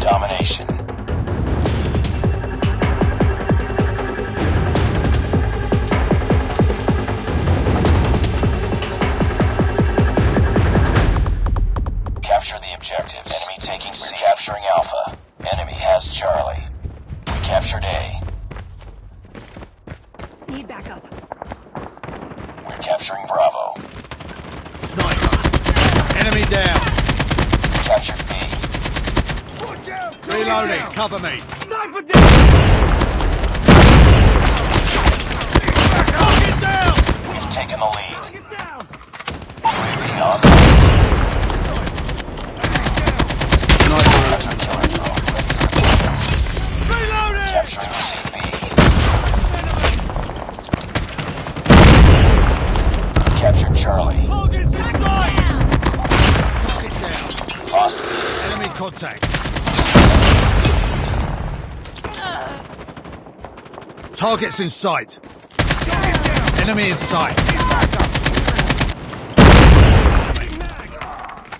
Domination. Capture the objectives. Enemy taking C. Capturing Alpha. Enemy has Charlie. We captured A. Need backup. We're capturing Bravo. Sniper. Enemy down. We captured B. Reloading. Cover me. Sniper down! Contact. Targets in sight. Enemy in sight.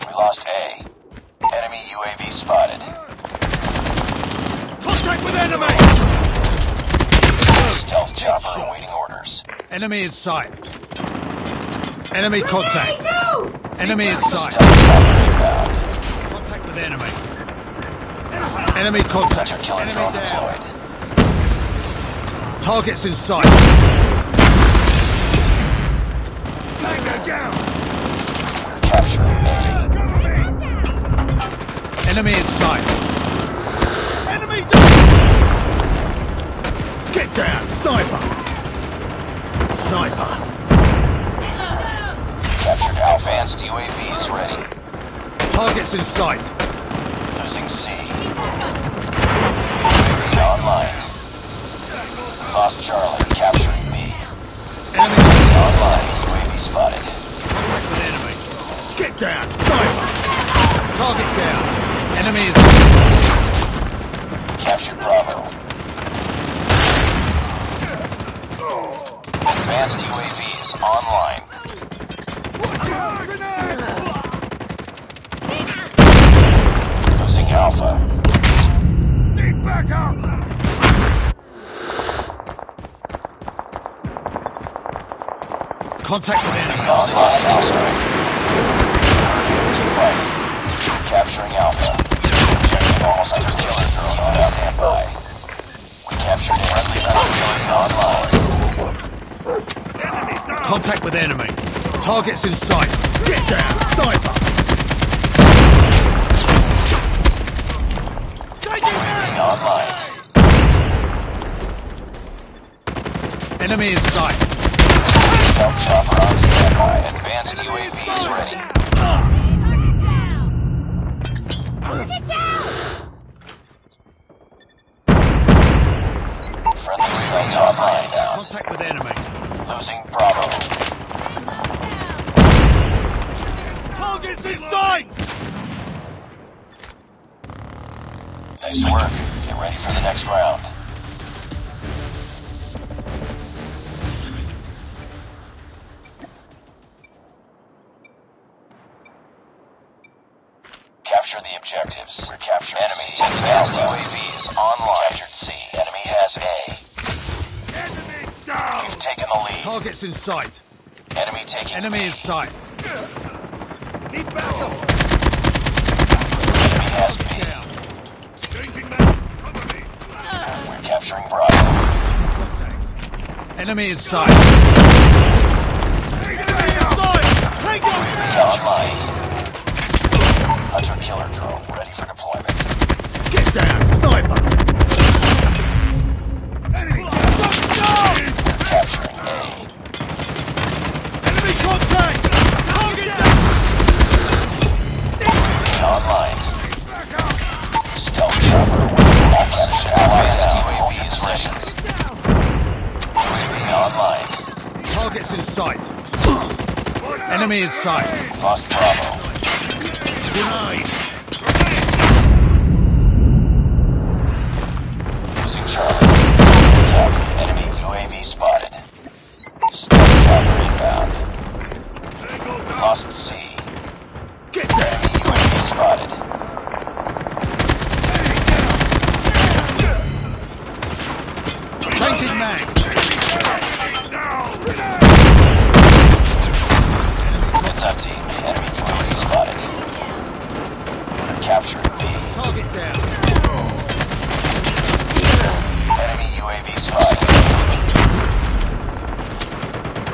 We lost A. Enemy UAV spotted. Contact with enemy! Stealth chopper awaiting orders. Enemy in sight. Enemy contact. Enemy in sight. With enemy. Enemy contact. Hunter Enemy down. Targets in sight. Tango down! We're A. Enemy in sight. Enemy down! Get down, sniper. Sniper. Captured Alpha. Advanced UAV is ready. Targets in sight. Losing C. UAV online. Lost Charlie. Capturing B. Enemy Online. UAV spotted. contact with enemy. Get down, sniper. Target down. Enemy is Captured Bravo. Advanced UAV is online. Grenade! Losing Alpha. Need backup! contact with enemy. Online airstrike. Keep. Capturing Alpha. Checking all drone on standby. We captured friendly hunter killer online. Contact with enemy. Targets in sight. Get down, sniper. Online. Enemy in sight. Stealth chopper on standby. Advanced UAV is ready. Friendly stealth online now. Contact with enemy. Losing Bravo. Target's in sight! Nice work. Get ready for the next round. Capture the objectives. We're capturing enemy. Advanced UAVs online. Captured C. Enemy has A. Enemy down! We've taken the lead. Targets in sight. Enemy taking Enemy B. in sight. Need backup! Enemy has B. Down. Changing man! Cover me! We're capturing Bravo. Enemy in sight. Enemy in sight! Tango down! Online. Hunter killer drone ready for deployment. Get down, sniper. Enemy down! Targets in sight. Enemy in sight. Lost Bravo. Grenade.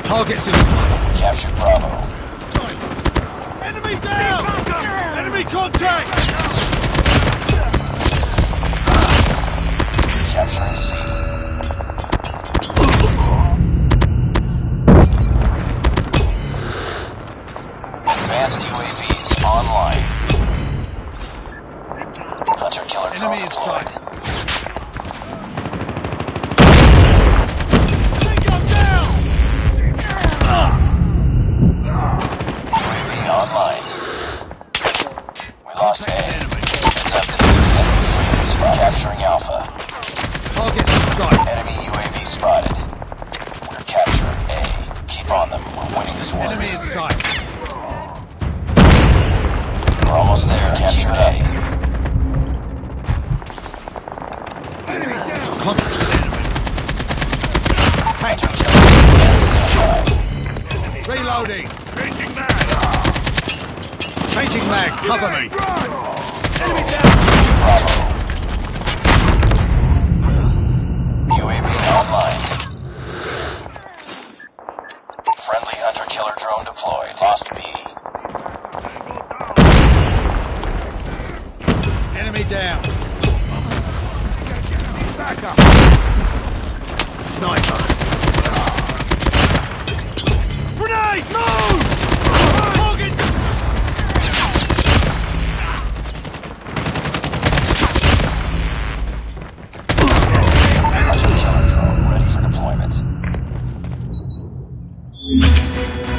Targets in Captured Bravo. Enemy down! Enemy contact! Capturing C. Advanced UAVs online. On them. We're winning this one. Enemy in sight. We're almost there. Captured A. Enemy down! Contact with enemy. Tank. Reloading. Changing mag! Changing mag. Cover me. Enemy down! UAV Música